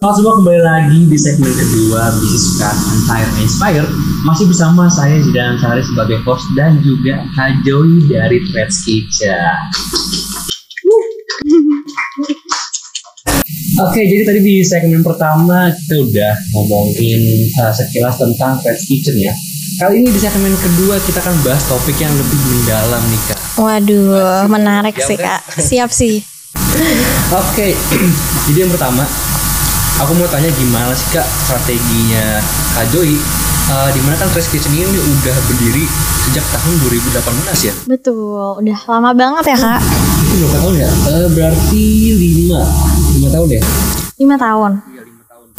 Halo semua kembali lagi di segmen kedua Bisnis Suka Entire Inspire Masih bersama saya Zidan Sari sebagai host dan juga Kak Joy dari Threads Kitchen Oke, jadi tadi di segmen pertama kita udah ngomongin uh, sekilas tentang Threads Kitchen ya Kali ini di segmen kedua kita akan bahas topik yang lebih mendalam nih Kak Waduh, menarik sih kak. Siap sih. Oke, jadi yang pertama, aku mau tanya gimana sih kak strateginya Kak Joy? Uh, di mana kan Trace Kitchen ini udah berdiri sejak tahun 2018 ya? Betul, udah lama banget ya kak. Itu berapa tahun ya? Uh, berarti 5 5 tahun ya? Lima tahun. Iya 5 tahun.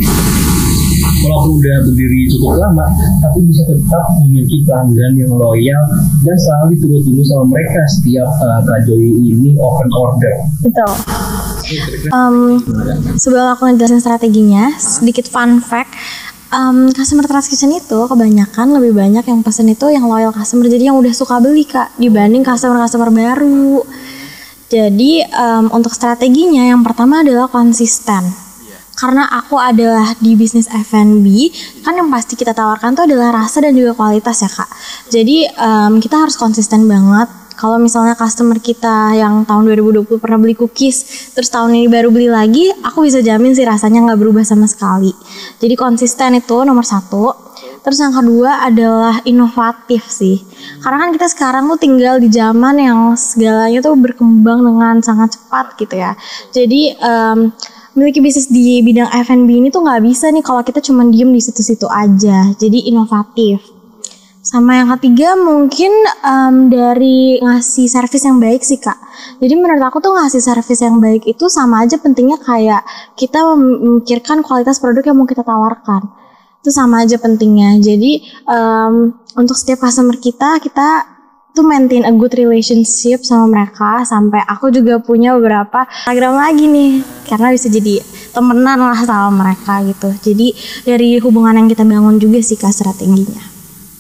Walaupun udah berdiri cukup lama, tapi bisa tetap memiliki pelanggan yang loyal dan selalu ditunggu-tunggu sama mereka setiap uh, Kak Joy ini open order. Betul. Um, sebelum aku ngejelasin strateginya, sedikit fun fact. Um, customer kitchen itu kebanyakan lebih banyak yang pesen itu yang loyal customer. Jadi yang udah suka beli kak dibanding customer customer baru. Jadi um, untuk strateginya yang pertama adalah konsisten. Karena aku adalah di bisnis F&B kan yang pasti kita tawarkan tuh adalah rasa dan juga kualitas ya kak. Jadi em, kita harus konsisten banget kalau misalnya customer kita yang tahun 2020 pernah beli cookies terus tahun ini baru beli lagi aku bisa jamin sih rasanya nggak berubah sama sekali jadi konsisten itu nomor satu Terus yang kedua adalah inovatif sih. Karena kan kita sekarang tuh tinggal di zaman yang segalanya tuh berkembang dengan sangat cepat gitu ya. Jadi em, memiliki bisnis di bidang F&B ini tuh nggak bisa nih kalau kita cuma diem di situ-situ aja. Jadi inovatif. Sama yang ketiga mungkin em, dari ngasih servis yang baik sih kak. Jadi menurut aku tuh ngasih servis yang baik itu sama aja pentingnya kayak kita memikirkan kualitas produk yang mau kita tawarkan. Itu sama aja pentingnya. Jadi em, untuk setiap customer kita kita tuh maintain a good relationship sama mereka sampai aku juga punya beberapa Instagram lagi nih karena bisa jadi temenan lah sama mereka gitu. Jadi dari hubungan yang kita bangun juga sih kak strateginya.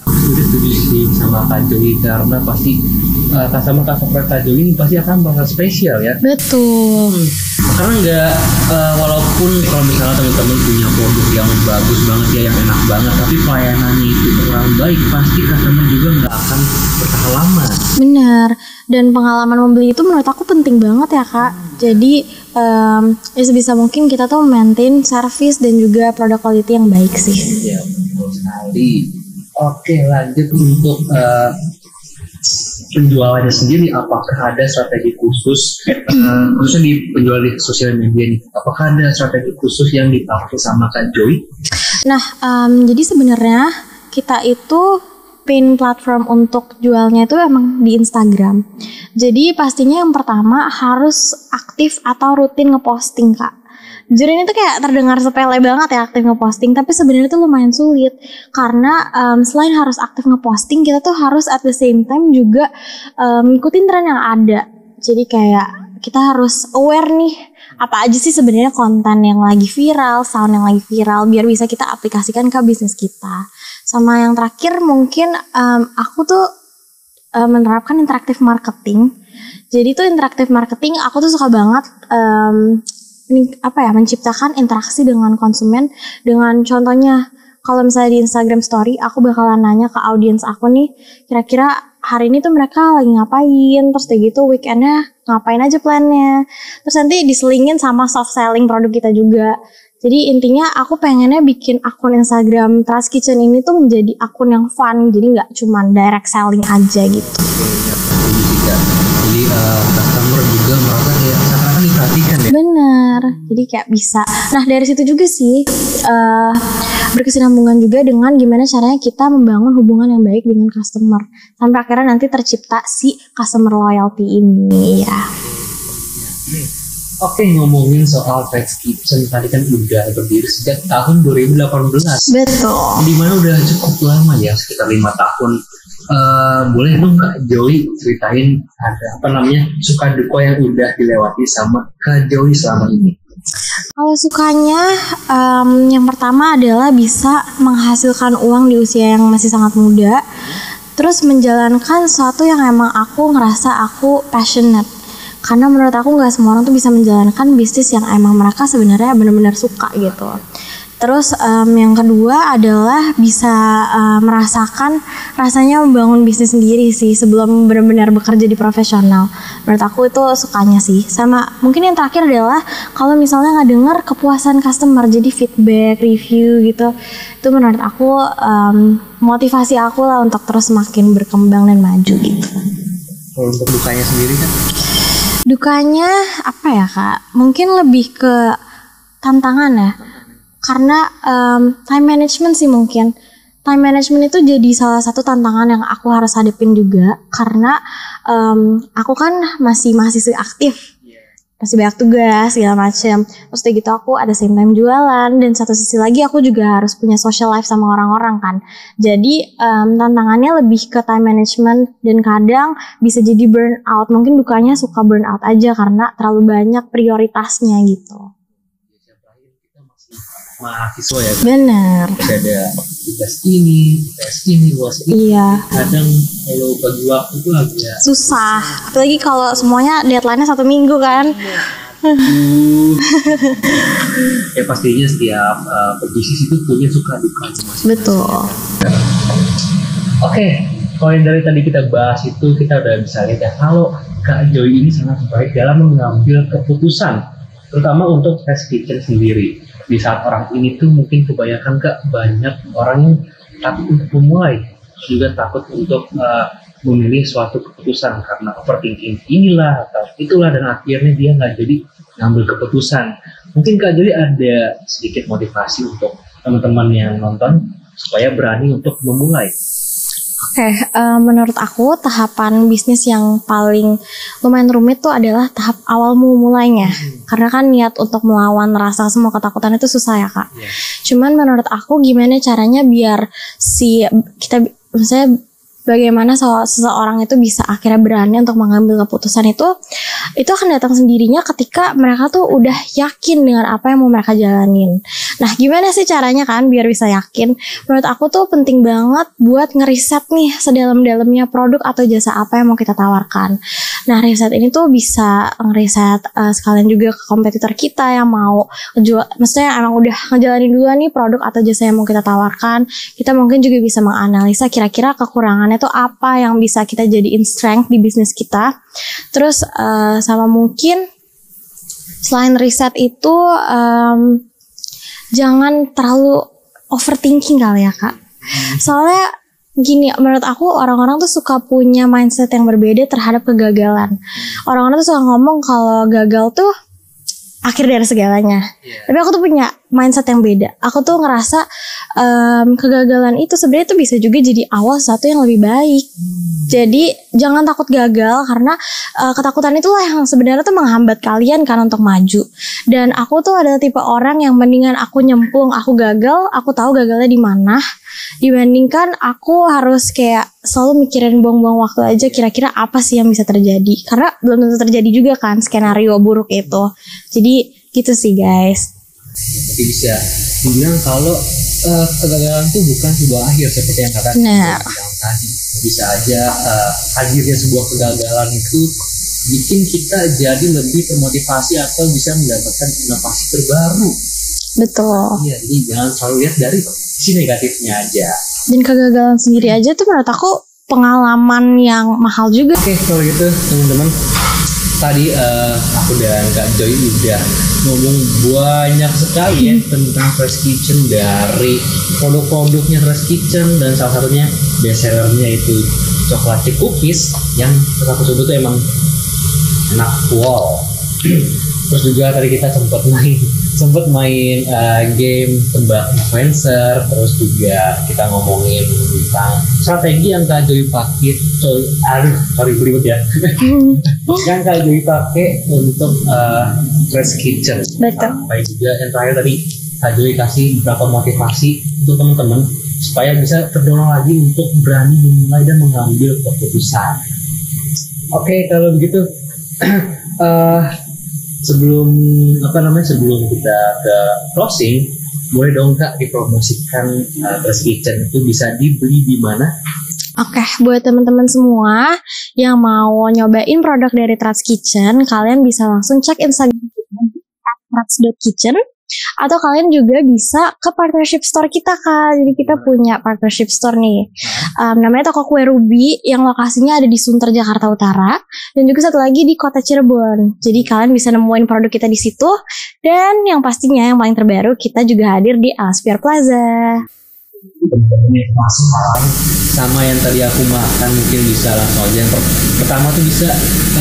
Udah setuju sih sama Kak Joy karena pasti uh, customer customer Kak Joy ini pasti akan merasa spesial ya. Betul. Karena nggak uh, walaupun kalau misalnya teman-teman punya produk yang bagus banget ya, yang enak banget, tapi pelayanannya itu kurang baik, pasti customer juga nggak akan bertahan lama. Benar. Dan pengalaman membeli itu menurut aku penting banget ya kak. Jadi em, ya sebisa mungkin kita tuh maintain service dan juga produk quality yang baik sih. Ya betul sekali. Oke lanjut untuk uh, penjualannya sendiri apakah ada strategi khusus eh, khususnya di penjual di sosial media nih apakah ada strategi khusus yang dipakai sama Kak Joy Nah, em, jadi sebenarnya kita itu pin platform untuk jualnya itu emang di Instagram. Jadi pastinya yang pertama harus aktif atau rutin ngeposting kak. Jujur ini tuh kayak terdengar sepele banget ya aktif ngeposting, tapi sebenarnya tuh lumayan sulit karena em, selain harus aktif ngeposting, kita tuh harus at the same time juga em, ngikutin tren yang ada. Jadi kayak kita harus aware nih apa aja sih sebenarnya konten yang lagi viral, sound yang lagi viral biar bisa kita aplikasikan ke bisnis kita. Sama yang terakhir mungkin em, aku tuh em, menerapkan interaktif marketing. Jadi tuh interaktif marketing aku tuh suka banget ini apa ya menciptakan interaksi dengan konsumen. Dengan contohnya kalau misalnya di Instagram Story aku bakalan nanya ke audiens aku nih kira-kira hari ini tuh mereka lagi ngapain? Terus kayak gitu weekendnya ngapain aja plannya. Terus nanti diselingin sama soft selling produk kita juga. Jadi intinya aku pengennya bikin akun Instagram Trust Kitchen ini tuh menjadi akun yang fun jadi nggak cuman direct selling aja gitu. Sih Kak. Jadi uh, customer juga merasa seakan-akan diperhatikan ya. Bener, jadi kayak bisa. Nah dari situ juga sih eh berkesinambungan juga dengan gimana caranya kita membangun hubungan yang baik dengan customer sampai akhirnya nanti tercipta si customer loyalty ini ya. Oke ngomongin soal Threads Kitchen tadi kan udah berdiri sejak tahun 2018. Betul. Di mana udah cukup lama ya sekitar lima tahun. Eh, boleh dong Kak Joy ceritain ada apa namanya suka duka yang udah dilewati sama Kak Joy selama ini. Kalau sukanya em, yang pertama adalah bisa menghasilkan uang di usia yang masih sangat muda. Terus menjalankan sesuatu yang emang aku ngerasa aku passionate. karena menurut aku nggak semua orang tuh bisa menjalankan bisnis yang emang mereka sebenarnya benar-benar suka gitu Terus um, yang kedua adalah bisa uh, merasakan rasanya membangun bisnis sendiri sih sebelum benar-benar bekerja di profesional. Menurut aku itu sukanya sih. Sama mungkin yang terakhir adalah kalau misalnya nggak dengar kepuasan customer jadi feedback, review gitu. Itu menurut aku um, motivasi aku lah untuk terus semakin berkembang dan maju gitu. Kalau untuk dukanya sendiri kan? Dukanya apa ya kak? Mungkin lebih ke tantangan ya karena um, time management sih mungkin. Time management itu jadi salah satu tantangan yang aku harus hadapin juga. Karena um, aku kan masih mahasiswa aktif. Masih banyak tugas segala macam terus gitu aku ada same time jualan. Dan satu sisi lagi aku juga harus punya social life sama orang-orang kan. Jadi um, tantangannya lebih ke time management. Dan kadang bisa jadi burn out mungkin dukanya suka burn out aja karena terlalu banyak prioritasnya gitu mahasiswa ya. Benar ada tugas ini tugas ini uas ini. Iya. Kadang kalau bagi waktu itu agak susah. Apalagi kalau semuanya deadline-nya satu minggu kan? Uh, ya pastinya setiap uh, itu punya suka duka betul. Oke okay. kalau yang dari tadi kita bahas itu kita udah bisa lihat ya kalau Kak Joy ini sangat baik dalam mengambil keputusan terutama untuk test kitchen sendiri di saat orang ini tuh mungkin kebanyakan gak banyak orang yang takut untuk memulai juga takut untuk uh, memilih suatu keputusan karena overthinking inilah atau itulah dan akhirnya dia nggak jadi ngambil keputusan. Mungkin kak jadi ada sedikit motivasi untuk teman-teman yang nonton supaya berani untuk memulai Oke, okay, uh, menurut aku tahapan bisnis yang paling lumayan rumit tuh adalah tahap awal mulainya. Hmm. Karena kan niat untuk melawan rasa semua ketakutan itu susah ya kak. Yeah. Cuman menurut aku gimana caranya biar si kita misalnya bagaimana seseorang itu bisa akhirnya berani untuk mengambil keputusan itu itu akan datang sendirinya ketika mereka tuh udah yakin dengan apa yang mau mereka jalanin. Nah, gimana sih caranya kan biar bisa yakin? Menurut aku tuh penting banget buat ngeriset nih sedalam-dalamnya produk atau jasa apa yang mau kita tawarkan. Nah, riset ini tuh bisa ngeriset uh, sekalian juga ke kompetitor kita yang mau jual, maksudnya emang udah ngejalanin dulu nih produk atau jasa yang mau kita tawarkan. Kita mungkin juga bisa menganalisa kira-kira kekurangannya tuh apa yang bisa kita jadiin strength di bisnis kita. Terus uh, sama mungkin selain riset itu um, jangan terlalu overthinking kali ya kak. Soalnya gini menurut aku orang-orang tuh suka punya mindset yang berbeda terhadap kegagalan orang-orang tuh suka ngomong kalau gagal tuh akhir dari segalanya yeah. tapi aku tuh punya mindset yang beda. Aku tuh ngerasa um, kegagalan itu sebenarnya tuh bisa juga jadi awal satu yang lebih baik. Hmm. jadi jangan takut gagal karena uh, ketakutan itulah yang sebenarnya tuh menghambat kalian kan untuk maju. Dan aku tuh adalah tipe orang yang mendingan aku nyemplung aku gagal aku tahu gagalnya di mana. Dibandingkan aku harus kayak selalu mikirin buang-buang waktu aja kira-kira apa sih yang bisa terjadi. Karena belum tentu terjadi juga kan skenario buruk itu. Jadi gitu sih guys jadi bisa dibilang kalau uh, kegagalan itu bukan sebuah akhir seperti yang kata nah. tadi. Bisa aja uh, hadirnya sebuah kegagalan itu bikin kita jadi lebih termotivasi atau bisa mendapatkan inovasi terbaru. Betul. Iya jadi jangan selalu lihat dari sisi negatifnya aja. Dan kegagalan sendiri aja tuh menurut aku pengalaman yang mahal juga. Oke kalau gitu teman-teman tadi uh, aku dan Kak Joy udah ngomong banyak sekali ya hmm. tentang Fresh Kitchen dari produk-produknya Fresh Kitchen dan salah satunya best sellernya itu coklat cookies yang aku sebut tuh emang enak wow terus juga tadi kita sempat main sempat main uh, game tebak influencer terus juga kita ngomongin tentang strategi yang Kak Joy pakai sorry, aduh sorry beribut ya. Yang Kak Joy pakai untuk uh, Fresh Kitchen. Betul. Sampai juga yang terakhir tadi Kak Joy kasih beberapa motivasi untuk teman-teman supaya bisa terdorong lagi untuk berani memulai dan mengambil keputusan. Oke okay, kalau begitu uh, sebelum apa namanya sebelum kita ke closing boleh dong kak dipromosikan uh, Kitchen itu bisa dibeli di mana? Oke, buat teman-teman semua yang mau nyobain produk dari Trans Kitchen, kalian bisa langsung cek Instagram trans.kitchen atau kalian juga bisa ke partnership store kita kak. Jadi kita punya partnership store nih. Um, namanya toko kue Ruby yang lokasinya ada di Sunter Jakarta Utara dan juga satu lagi di Kota Cirebon. Jadi kalian bisa nemuin produk kita di situ dan yang pastinya yang paling terbaru kita juga hadir di Aspire Plaza sama yang tadi aku makan mungkin bisa langsung aja. Yang per pertama tuh bisa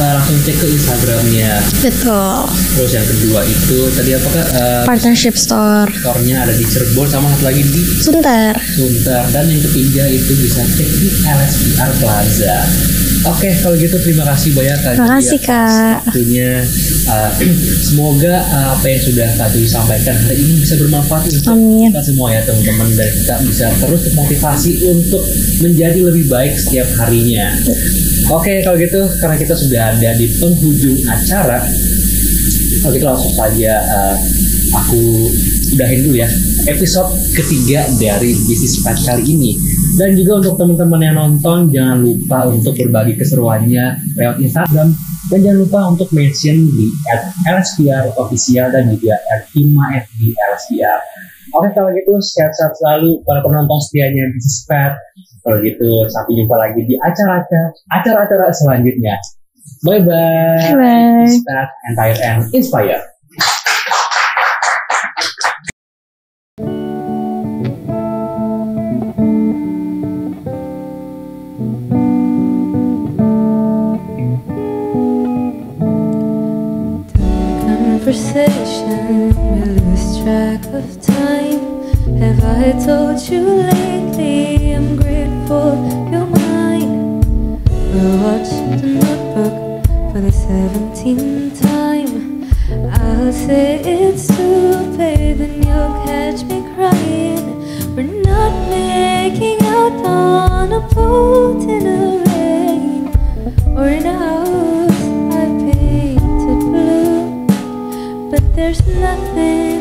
uh, langsung cek ke Instagramnya. Betul. Terus yang kedua itu tadi apakah uh, partnership store. store-nya ada di Cirebon sama satu lagi di Sunter Sunter. Dan yang ketiga itu bisa cek di LSPR Plaza Oke, kalau gitu terima kasih banyak Kak. Terima kasih Kak. Waktunya uh, semoga uh, apa yang sudah Kak Dwi sampaikan hari ini bisa bermanfaat untuk Amin. kita semua ya teman-teman dan kita bisa terus termotivasi untuk menjadi lebih baik setiap harinya. Oke, kalau gitu karena kita sudah ada di penghujung acara, kalau gitu langsung saja uh, aku udahin dulu ya episode ketiga dari bisnis pet kali ini. Dan juga untuk teman-teman yang nonton jangan lupa untuk berbagi keseruannya lewat Instagram dan jangan lupa untuk mention di LSPR official dan juga at di LSPR. Oke kalau gitu sehat-sehat selalu para penonton setianya bisnis pet. Kalau gitu sampai jumpa lagi di acara-acara acara-acara selanjutnya. Bye bye. Bye. Start entire and inspire. Track of time. Have I told you lately I'm grateful you're mine? We'll watch the notebook for the seventeenth time. I'll say it's stupid, then you'll catch me crying. We're not making out on a boat in a rain or in a house I painted blue. But there's nothing